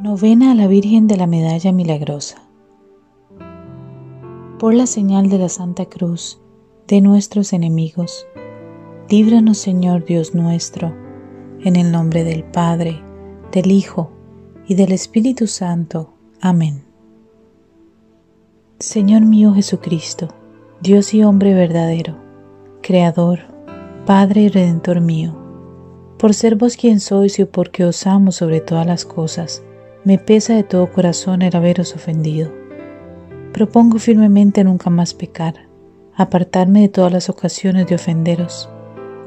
Novena a la Virgen de la Medalla Milagrosa. Por la señal de la Santa Cruz de nuestros enemigos, líbranos Señor Dios nuestro, en el nombre del Padre, del Hijo y del Espíritu Santo. Amén. Señor mío Jesucristo, Dios y hombre verdadero, Creador, Padre y Redentor mío, por ser vos quien sois y porque os amo sobre todas las cosas, me pesa de todo corazón el haberos ofendido. Propongo firmemente nunca más pecar, apartarme de todas las ocasiones de ofenderos,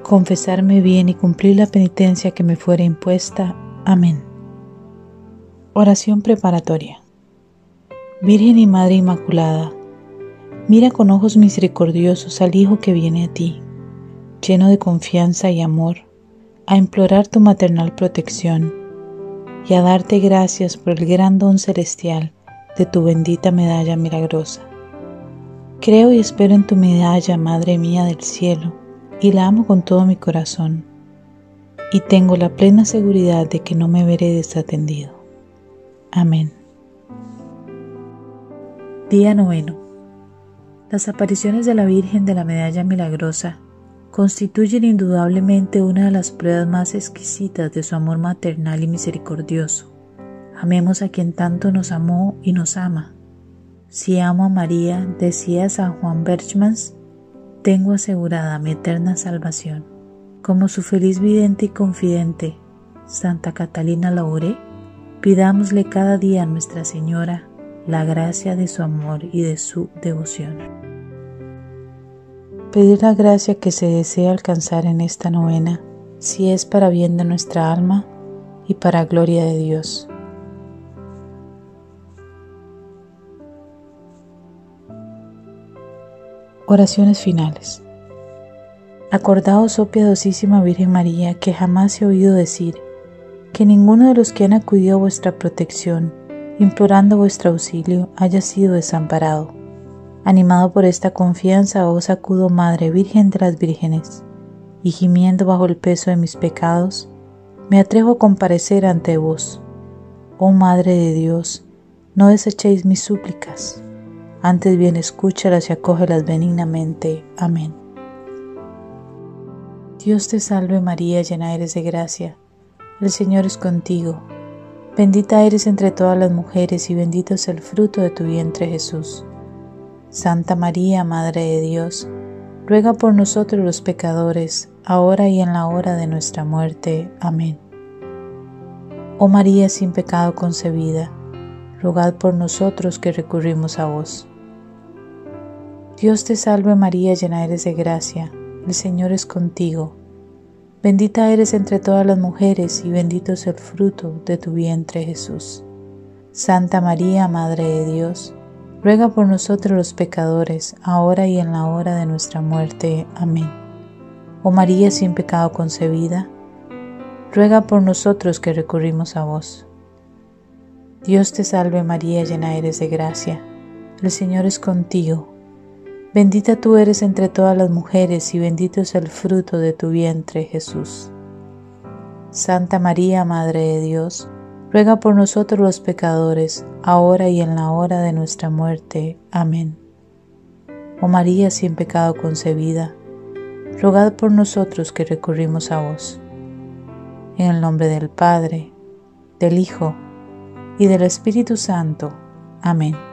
confesarme bien y cumplir la penitencia que me fuera impuesta. Amén. Oración preparatoria. Virgen y Madre Inmaculada, mira con ojos misericordiosos al Hijo que viene a ti, lleno de confianza y amor, a implorar tu maternal protección y a darte gracias por el gran don celestial de tu bendita medalla milagrosa. Creo y espero en tu medalla, Madre mía del cielo, y la amo con todo mi corazón, y tengo la plena seguridad de que no me veré desatendido. Amén. Día noveno. Las apariciones de la Virgen de la Medalla Milagrosa constituyen indudablemente una de las pruebas más exquisitas de su amor maternal y misericordioso. Amemos a quien tanto nos amó y nos ama. Si amo a María, decía San Juan Berchmans, tengo asegurada mi eterna salvación. Como su feliz vidente y confidente, Santa Catalina Laure, pidámosle cada día a Nuestra Señora la gracia de su amor y de su devoción. Pedir la gracia que se desea alcanzar en esta novena, si es para bien de nuestra alma y para gloria de Dios. Oraciones finales. Acordaos, oh piadosísima Virgen María, que jamás he oído decir que ninguno de los que han acudido a vuestra protección, implorando vuestro auxilio, haya sido desamparado. Animado por esta confianza, os acudo, Madre Virgen de las Vírgenes, y gimiendo bajo el peso de mis pecados, me atrevo a comparecer ante vos. Oh Madre de Dios, no desechéis mis súplicas, antes bien escúchalas y acógelas benignamente. Amén. Dios te salve María, llena eres de gracia, el Señor es contigo, bendita eres entre todas las mujeres y bendito es el fruto de tu vientre Jesús. Santa María, Madre de Dios, ruega por nosotros los pecadores, ahora y en la hora de nuestra muerte. Amén. Oh María sin pecado concebida, rogad por nosotros que recurrimos a vos. Dios te salve María, llena eres de gracia, el Señor es contigo. Bendita eres entre todas las mujeres y bendito es el fruto de tu vientre Jesús. Santa María, Madre de Dios, ruega por nosotros los pecadores, ahora y en la hora de nuestra muerte. Amén. Oh María sin pecado concebida, ruega por nosotros que recurrimos a vos. Dios te salve María, llena eres de gracia, el Señor es contigo. Bendita tú eres entre todas las mujeres y bendito es el fruto de tu vientre, Jesús. Santa María, Madre de Dios, ruega por nosotros los pecadores, ahora y en la hora de nuestra muerte. Amén. Oh María sin pecado concebida, rogad por nosotros que recurrimos a vos. En el nombre del Padre, del Hijo y del Espíritu Santo. Amén.